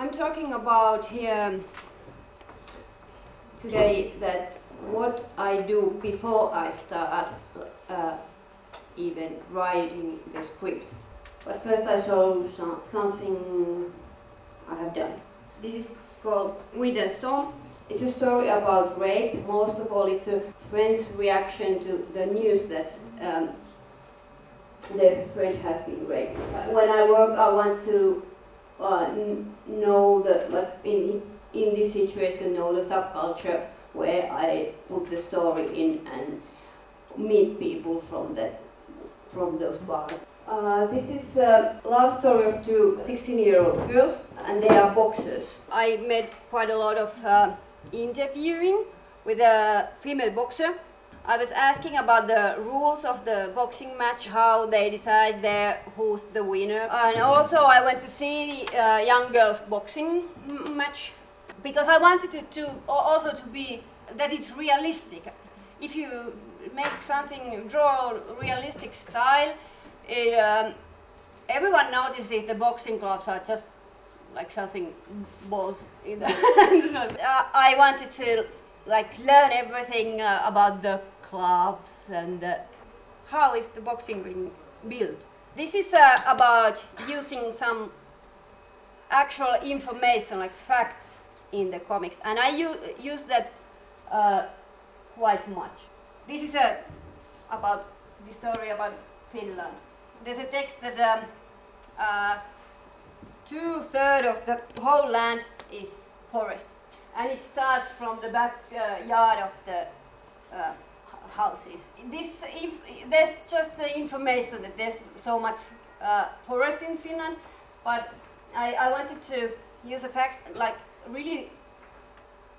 I'm talking about here today that what I do before I start uh, even writing the script. But first I show some, something I have done. This is called Wind and Storm. It's a story about rape. Most of all, it's a friend's reaction to the news that um, their friend has been raped. When I work, I want to uh, know the like in in this situation know the subculture where I put the story in and meet people from that from those bars. Uh, this is a love story of two 16-year-old girls, and they are boxers. I made quite a lot of uh, interviewing with a female boxer. I was asking about the rules of the boxing match, how they decide there who's the winner, and also I went to see the uh, young girls boxing match because I wanted to, to also to be that it's realistic. If you make something, draw realistic style, it, um, everyone notices the boxing gloves are just like something balls in the uh, I wanted to like learn everything uh, about the clubs and uh, how is the boxing ring built. This is uh, about using some actual information like facts in the comics and I use that uh, quite much. This is a about the story about Finland. There's a text that um, uh, two thirds of the whole land is forest, and it starts from the backyard uh, of the uh, houses. This if, there's just the information that there's so much uh, forest in Finland, but I, I wanted to use a fact like really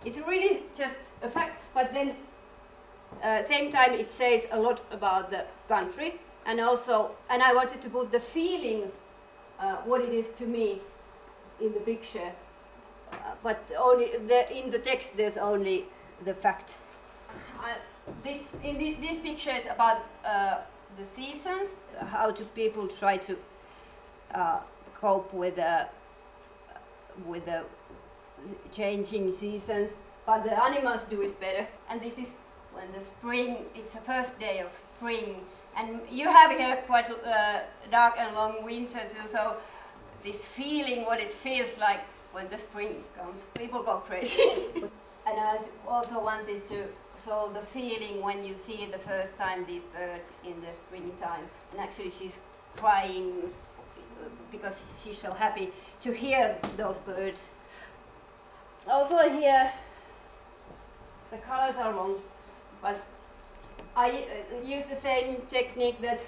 it's really just a fact, but then uh, same time it says a lot about the country and also, and I wanted to put the feeling, uh, what it is to me in the picture, uh, but only the, in the text there's only the fact. This in the, this picture is about uh, the seasons, how do people try to uh, cope with the with the changing seasons, but the animals do it better. And this is when the spring, it's the first day of spring. And you have here quite a uh, dark and long winter too, so this feeling, what it feels like when the spring comes, people go crazy. and I also wanted to show the feeling when you see the first time these birds in the springtime. And actually she's crying because she's so happy to hear those birds also here the colors are wrong, but I uh, use the same technique that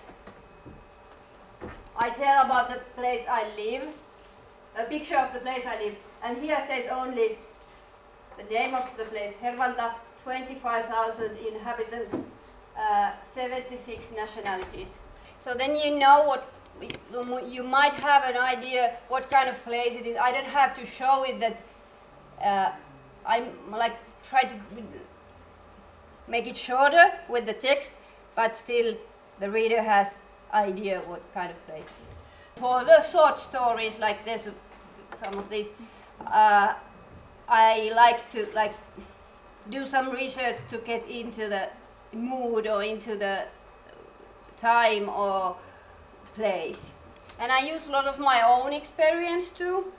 I tell about the place I live, a picture of the place I live, and here says only the name of the place, Hervanta, 25,000 inhabitants, uh, 76 nationalities. So then you know what, you might have an idea what kind of place it is. I don't have to show it that uh, I like try to make it shorter with the text, but still the reader has idea what kind of place it is. For the short stories like this, some of these, uh, I like to like do some research to get into the mood or into the time or place. And I use a lot of my own experience too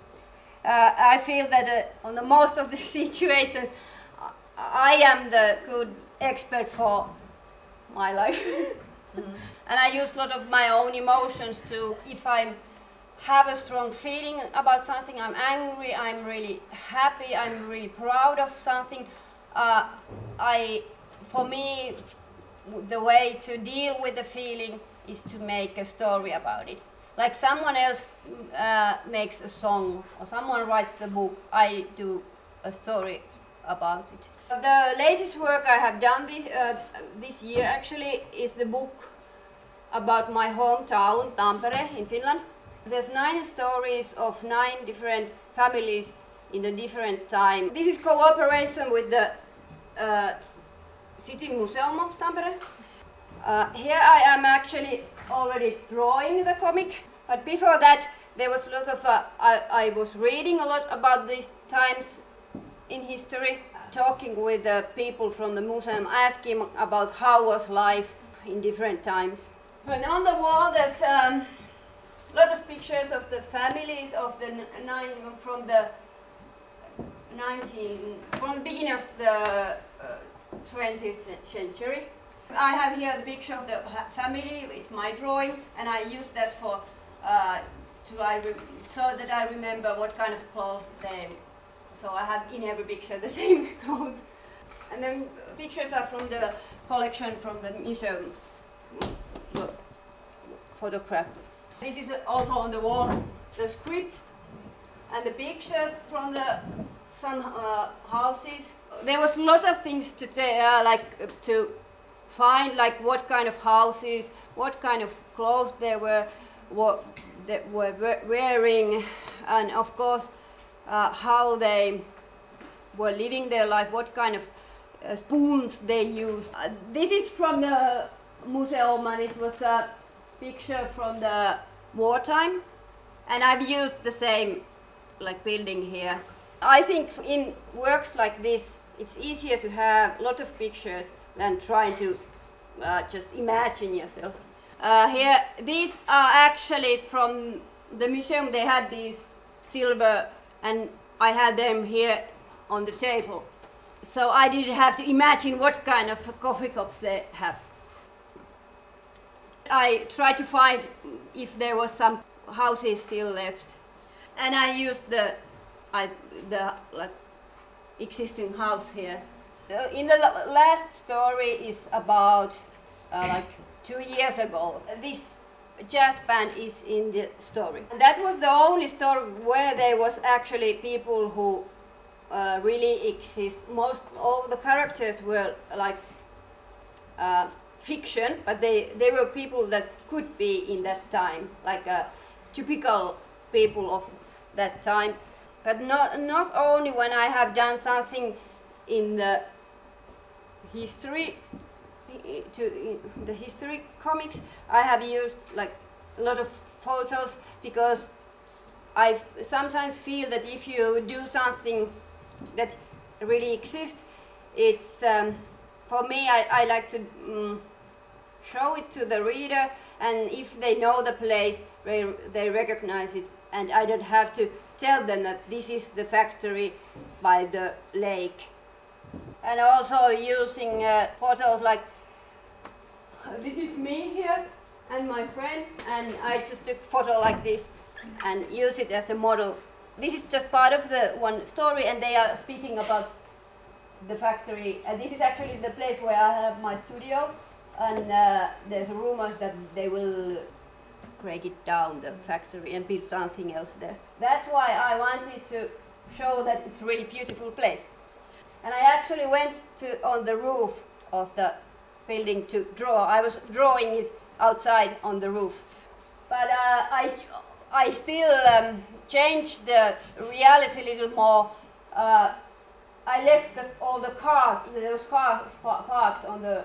uh, I feel that uh, on the most of the situations, I am the good expert for my life. mm. And I use a lot of my own emotions to, if I have a strong feeling about something, I'm angry, I'm really happy, I'm really proud of something, uh, I, for me, the way to deal with the feeling is to make a story about it like someone else uh, makes a song or someone writes the book, I do a story about it. The latest work I have done this, uh, this year actually is the book about my hometown, Tampere in Finland. There's nine stories of nine different families in a different time. This is cooperation with the uh, City Museum of Tampere. Uh, here I am actually already drawing the comic, but before that there was a lot of, uh, I, I was reading a lot about these times in history, talking with the people from the museum, asking about how was life in different times. And on the wall there's um, a lot of pictures of the families of the nine from the 19 from the beginning of the uh, 20th century. I have here the picture of the family. It's my drawing, and I use that for uh, to I so that I remember what kind of clothes they. So I have in every picture the same clothes, and then pictures are from the collection from the museum photograph. This is also on the wall, the script and the picture from the some uh, houses. There was a lot of things to tell, uh, like uh, to find, like what kind of houses, what kind of clothes they were, what they were wearing, and of course uh, how they were living their life, what kind of uh, spoons they used. This is from the museum, and it was a picture from the wartime, and I've used the same like building here. I think in works like this, it's easier to have a lot of pictures than trying to uh, just imagine yourself. Uh, here, these are actually from the museum. They had these silver, and I had them here on the table. So I didn't have to imagine what kind of coffee cups they have. I tried to find if there was some houses still left, and I used the I, the like existing house here. Uh, in the last story is about uh, like two years ago. This jazz band is in the story. And that was the only story where there was actually people who uh, really exist. Most all the characters were like uh, fiction, but they, they were people that could be in that time, like uh, typical people of that time. But not, not only when I have done something in the history, to the history comics, I have used like a lot of photos because I sometimes feel that if you do something that really exists, it's um, for me. I, I like to um, show it to the reader, and if they know the place, they, they recognize it, and I don't have to tell them that this is the factory by the lake. And also using uh, photos like this is me here and my friend and I just took photo like this and use it as a model. This is just part of the one story and they are speaking about the factory and this is actually the place where I have my studio and uh, there's rumors that they will break it down, the factory, and build something else there. That's why I wanted to show that it's a really beautiful place. And I actually went to on the roof of the building to draw. I was drawing it outside on the roof. But uh, I, I still um, changed the reality a little more. Uh, I left the, all the cars, those cars parked on the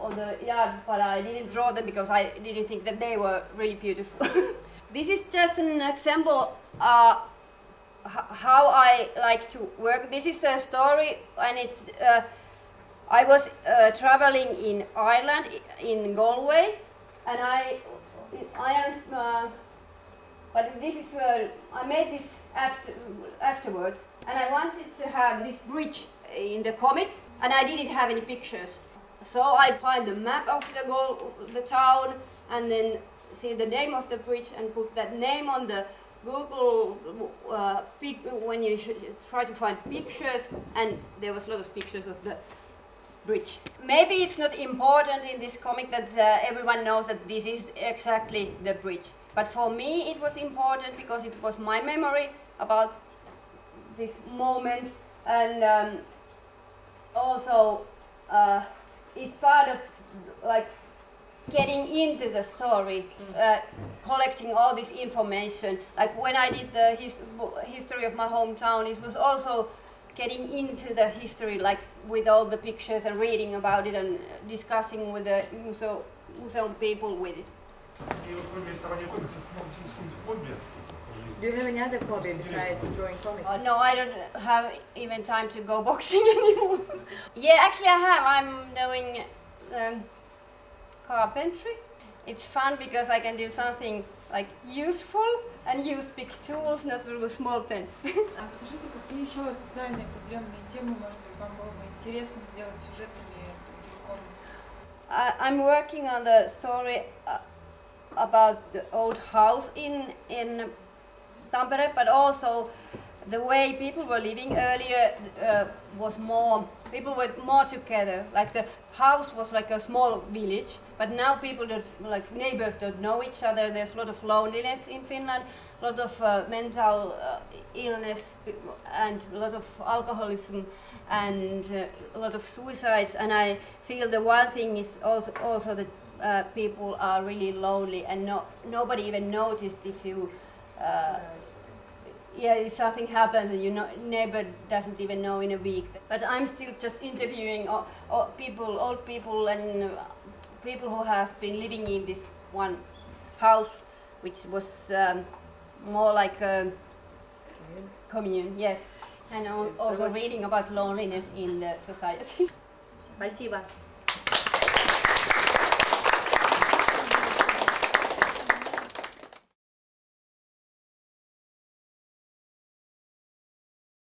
on the yard, but I didn't draw them because I didn't think that they were really beautiful. this is just an example uh, how I like to work. This is a story, and it's. Uh, I was uh, traveling in Ireland, in Galway, and I, I am. Uh, but this is where I made this after, afterwards, and I wanted to have this bridge in the comic, and I didn't have any pictures. So I find the map of the, goal, the town and then see the name of the bridge and put that name on the Google uh, when you try to find pictures and there was a lot of pictures of the bridge. Maybe it's not important in this comic that uh, everyone knows that this is exactly the bridge. But for me it was important because it was my memory about this moment and um, also uh, it's part of like getting into the story, uh, collecting all this information. Like when I did the his, history of my hometown, it was also getting into the history, like with all the pictures and reading about it and discussing with the museum, museum people with it. Do you have any other hobby besides drawing comics? Uh, no, I don't have even time to go boxing anymore. yeah, actually, I have. I'm doing um, carpentry. It's fun because I can do something like useful and use big tools, not with a small pen. А скажите, какие еще социальные проблемные темы, может быть, вам было бы интересно сделать сюжетами таких комиксов? I, I'm working on the story uh, about the old house in in Tampere, but also the way people were living earlier uh, was more people were more together. Like the house was like a small village, but now people don't like neighbors don't know each other. There's a lot of loneliness in Finland, a lot of uh, mental uh, illness, and a lot of alcoholism, and uh, a lot of suicides. And I feel the one thing is also also that uh, people are really lonely, and no, nobody even noticed if you Uh, yeah, if something happens and your no- neighbor doesn't even know in a week. But I'm still just interviewing all, all people, old people, and uh, people who have been living in this one house, which was um, more like a commune. Yes, and al- also reading about loneliness in the society. Спасибо.